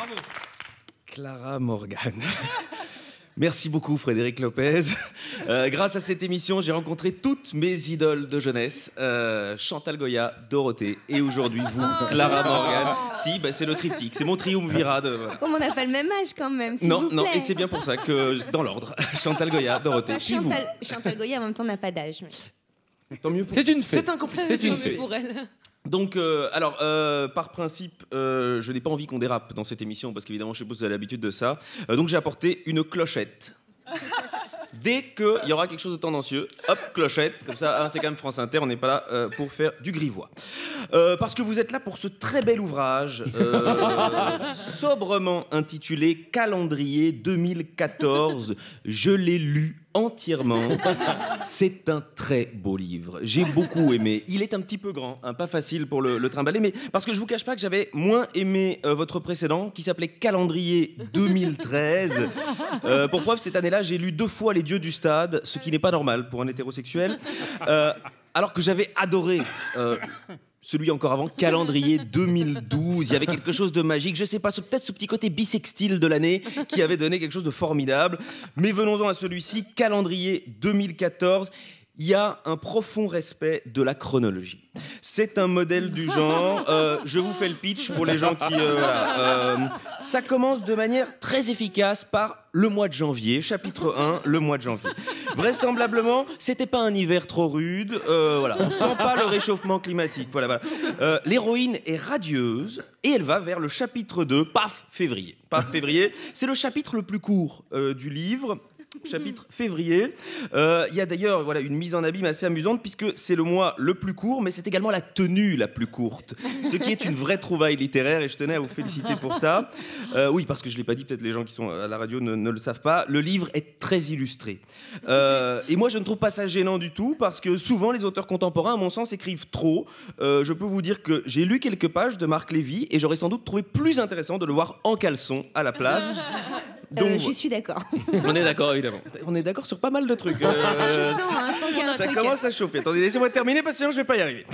Bravo. Clara Morgan. Merci beaucoup Frédéric Lopez. Euh, grâce à cette émission, j'ai rencontré toutes mes idoles de jeunesse. Euh, Chantal Goya, Dorothée et aujourd'hui vous, Clara Morgan. Si, bah, c'est le triptyque, c'est mon triumvirat. De... Oh, on n'a pas le même âge quand même, s'il Non, vous non, et c'est bien pour ça que, dans l'ordre, Chantal Goya, Dorothée, Ah, puis vous. Chantal, Chantal Goya, en même temps, n'a pas d'âge. mais- Tant mieux pour C'est une fée. C'est un compliment. C'est une fée. pour elle. Donc, euh, alors, euh, par principe, euh, je n'ai pas envie qu'on dérape dans cette émission parce qu'évidemment, je suppose que vous avez l'habitude de ça. Donc, j'ai apporté une clochette. Dès qu'il y aura quelque chose de tendancieux, hop, clochette, comme ça, hein, c'est quand même France Inter, on n'est pas là euh, pour faire du grivois. Euh, parce que vous êtes là pour ce très bel ouvrage, euh, sobrement intitulé Calendrier 2014. Je l'ai lu entièrement. C'est un très beau livre. J'ai beaucoup aimé. Il est un petit peu grand, hein, pas facile pour le, le trimballer, mais parce que je vous cache pas que j'avais moins aimé euh, votre précédent, qui s'appelait Calendrier 2013. Euh, pour preuve, cette année-là, j'ai lu deux fois Les Dieux du Stade, ce qui n'est pas normal pour un hétérosexuel. Euh, alors que j'avais adoré. euh, celui encore avant, calendrier 2012. Il y avait quelque chose de magique. Je sais pas, peut-être ce petit côté bisextile de l'année qui avait donné quelque chose de formidable. Mais venons-en à celui-ci, calendrier 2014. Il y a un profond respect de la chronologie. C'est un modèle du genre. euh, je vous fais le pitch pour les gens qui. ça commence de manière très efficace par le mois de janvier, chapitre 1, le mois de janvier. Vraisemblablement, c'était pas un hiver trop rude. euh, voilà, on sent pas le réchauffement climatique. Voilà, voilà. Euh, L'héroïne est radieuse et elle va vers le chapitre 2, paf, février. Paf, février. C'est le chapitre le plus court euh, du livre. Chapitre février. Euh, Il y a d'ailleurs voilà, une mise en abîme assez amusante puisque c'est le mois le plus court, mais c'est également la tenue la plus courte. Ce qui est une vraie trouvaille littéraire et je tenais à vous féliciter pour ça. Euh, oui, parce que je ne l'ai pas dit, peut-être les gens qui sont à la radio ne, le savent pas. Le livre est très illustré. Euh, et moi, je ne trouve pas ça gênant du tout parce que souvent, les auteurs contemporains, à mon sens, écrivent trop. Je peux vous dire que j'ai lu quelques pages de Marc Lévy et j'aurais sans doute trouvé plus intéressant de le voir en caleçon à la place. Euh, Donc, je suis d'accord. on est d'accord, évidemment. On est d'accord sur pas mal de trucs. je Euh, sens, hein, je sens qu'il y a un ça truc. commence à chauffer. Attendez, laissez-moi terminer parce que sinon je vais pas y arriver.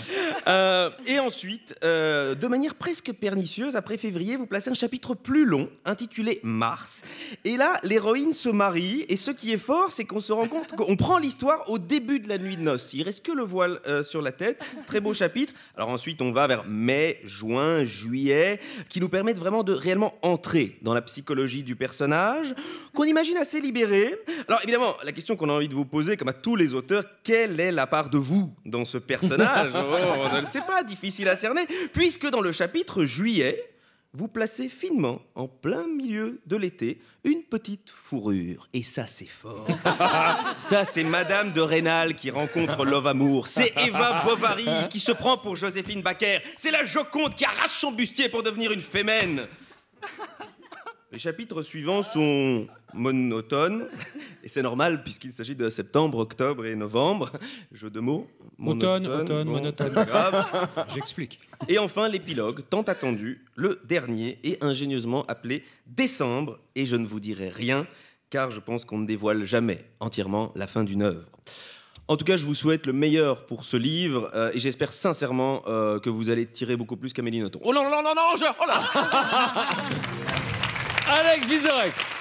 Euh, et ensuite, euh, de manière presque pernicieuse, après février, vous placez un chapitre plus long intitulé Mars. Et là, l'héroïne se marie. Et ce qui est fort, c'est qu'on se rend compte qu'on prend l'histoire au début de la nuit de noces. Il reste que le voile euh, sur la tête. Très beau chapitre. Alors ensuite, on va vers mai, juin, juillet, qui nous permettent vraiment de réellement entrer dans la psychologie du personnage, qu'on imagine assez libéré. Alors évidemment, la question qu'on a envie de vous poser, comme à tous les auteurs, quelle est la part de vous dans ce personnage Oh, On ne le sait pas, difficile à cerner, puisque dans le chapitre juillet, vous placez finement, en plein milieu de l'été, une petite fourrure. Et ça, c'est fort. ça, c'est Madame de Rênal qui rencontre Love Amour. C'est Eva Bovary qui se prend pour Joséphine Baker. C'est la Joconde qui arrache son bustier pour devenir une fémène. Les chapitres suivants sont monotones, et c'est normal puisqu'il s'agit de septembre, octobre et novembre. Jeu de mots. Automne, monotone, automne, bon, monotone. c'est pas grave. J'explique. Et enfin, l'épilogue, tant attendu, le dernier, et ingénieusement appelé Décembre. Et je ne vous dirai rien, car je pense qu'on ne dévoile jamais entièrement la fin d'une œuvre. En tout cas, je vous souhaite le meilleur pour ce livre, euh, et j'espère sincèrement euh, que vous allez tirer beaucoup plus qu'Amélie Nothomb. Oh non, non, non, non, je... Oh là Alex Vizorek